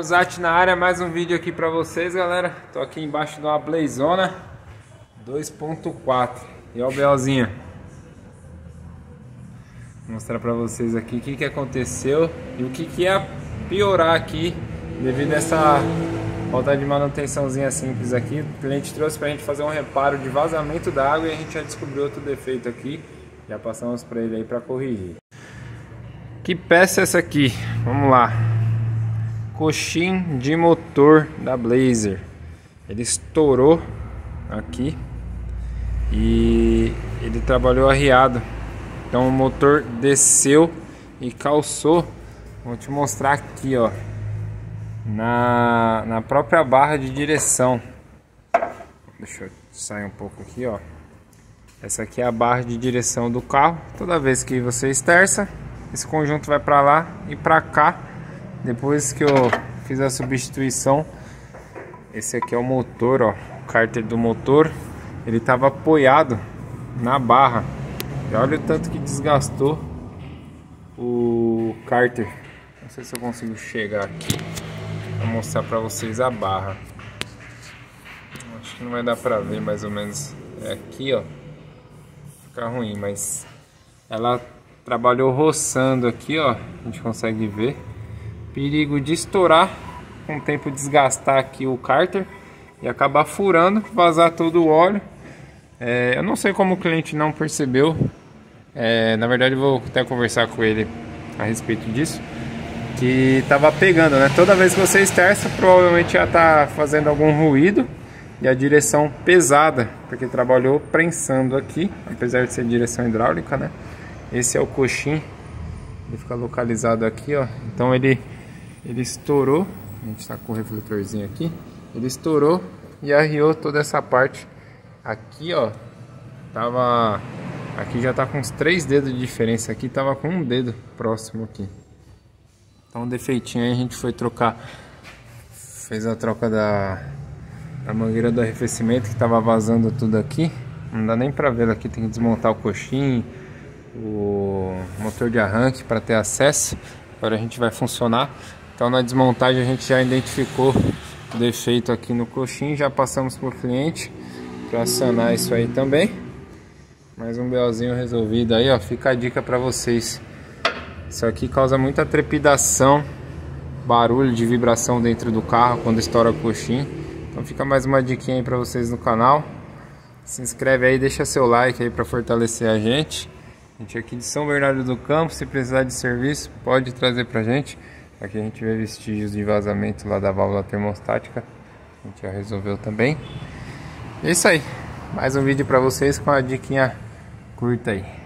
Zat na área, mais um vídeo aqui pra vocês, galera. Tô aqui embaixo de uma Blazona 2.4 E ó o Belzinho. Vou mostrar pra vocês aqui o que, que aconteceu e o que, que ia piorar aqui devido a essa falta de manutençãozinha simples aqui. O cliente trouxe pra gente fazer um reparo de vazamento da água e a gente já descobriu outro defeito aqui. Já passamos pra ele aí pra corrigir. Que peça é essa aqui? Vamos lá coxim de motor da Blazer. Ele estourou aqui e ele trabalhou arriado. Então o motor desceu e calçou. Vou te mostrar aqui, ó, na, na própria barra de direção. Deixa eu sair um pouco aqui, ó. Essa aqui é a barra de direção do carro. Toda vez que você esterça, esse conjunto vai para lá e para cá depois que eu fiz a substituição, esse aqui é o motor, ó, o cárter do motor, ele estava apoiado na barra. E olha o tanto que desgastou o cárter. Não sei se eu consigo chegar aqui para mostrar para vocês a barra. Acho que não vai dar para ver mais ou menos. É aqui, ó. Fica ruim, mas ela trabalhou roçando aqui, ó. A gente consegue ver perigo de estourar com o tempo desgastar aqui o cárter e acabar furando, vazar todo o óleo. É, eu não sei como o cliente não percebeu. É, na verdade, vou até conversar com ele a respeito disso. Que estava pegando, né? Toda vez que você esterça, provavelmente já está fazendo algum ruído e a direção pesada, porque trabalhou prensando aqui, apesar de ser direção hidráulica, né? Esse é o coxim, ele fica localizado aqui, ó. Então ele ele estourou, a gente está com o refletorzinho aqui, ele estourou e arriou toda essa parte aqui, ó, tava, aqui já tá com uns três dedos de diferença, aqui tava com um dedo próximo aqui. Então um defeitinho aí a gente foi trocar, fez a troca da, da mangueira do arrefecimento que tava vazando tudo aqui, não dá nem pra ver aqui, tem que desmontar o coxinho, o motor de arranque para ter acesso, agora a gente vai funcionar. Então na desmontagem a gente já identificou o defeito aqui no coxinho, já passamos para o cliente para sanar isso aí também. Mais um belzinho resolvido aí, ó, fica a dica para vocês. Isso aqui causa muita trepidação, barulho de vibração dentro do carro quando estoura o coxinho. Então fica mais uma diquinha aí para vocês no canal. Se inscreve aí, deixa seu like aí para fortalecer a gente. A gente aqui de São Bernardo do Campo, se precisar de serviço, pode trazer pra gente. Aqui a gente vê vestígios de vazamento lá da válvula termostática. A gente já resolveu também. É isso aí. Mais um vídeo para vocês com a diquinha curta aí.